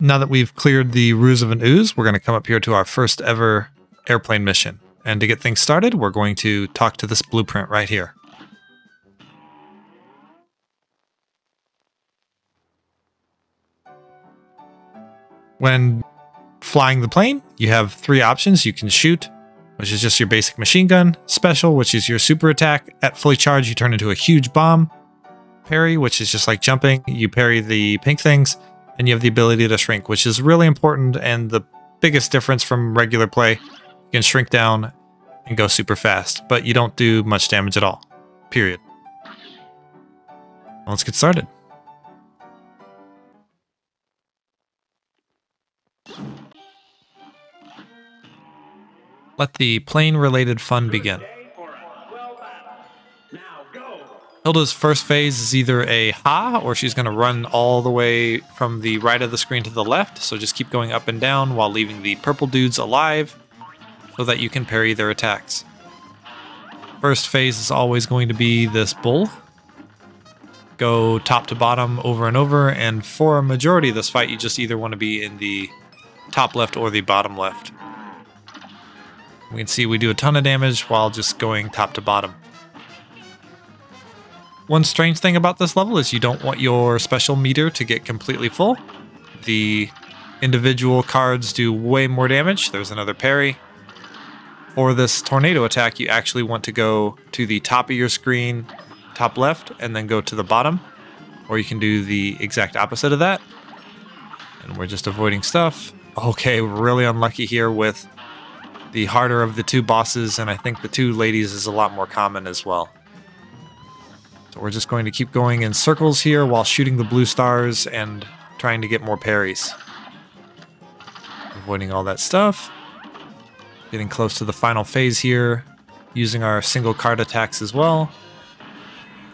now that we've cleared the ruse of an ooze, we're going to come up here to our first ever airplane mission. And to get things started, we're going to talk to this blueprint right here. When flying the plane, you have three options. You can shoot, which is just your basic machine gun. Special, which is your super attack. At fully charged, you turn into a huge bomb. Parry, which is just like jumping. You parry the pink things, and you have the ability to shrink, which is really important and the biggest difference from regular play. You can shrink down and go super fast, but you don't do much damage at all. Period. Let's get started. Let the plane-related fun begin. Hilda's first phase is either a ha, or she's going to run all the way from the right of the screen to the left, so just keep going up and down while leaving the purple dudes alive, so that you can parry their attacks. First phase is always going to be this bull. Go top to bottom over and over, and for a majority of this fight, you just either want to be in the top left or the bottom left. We can see we do a ton of damage while just going top to bottom. One strange thing about this level is you don't want your special meter to get completely full. The individual cards do way more damage. There's another parry. For this tornado attack, you actually want to go to the top of your screen, top left, and then go to the bottom. Or you can do the exact opposite of that. And we're just avoiding stuff. Okay, we're really unlucky here with the harder of the two bosses, and I think the two ladies is a lot more common as well. So we're just going to keep going in circles here while shooting the blue stars and trying to get more parries. Avoiding all that stuff. Getting close to the final phase here, using our single card attacks as well.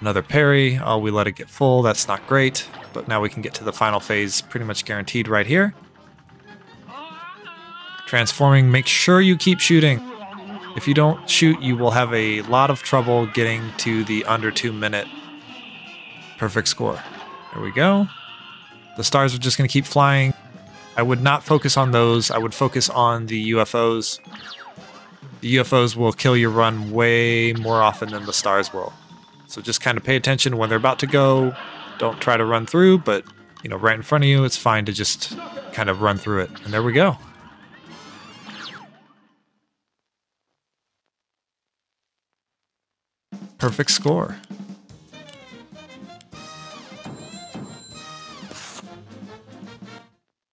Another parry. Oh, we let it get full. That's not great. But now we can get to the final phase pretty much guaranteed right here. Transforming, make sure you keep shooting. If you don't shoot, you will have a lot of trouble getting to the under two minute perfect score. There we go. The stars are just going to keep flying. I would not focus on those. I would focus on the UFOs. The UFOs will kill your run way more often than the stars will. So just kind of pay attention when they're about to go. Don't try to run through, but you know, right in front of you, it's fine to just kind of run through it. And there we go. Perfect score.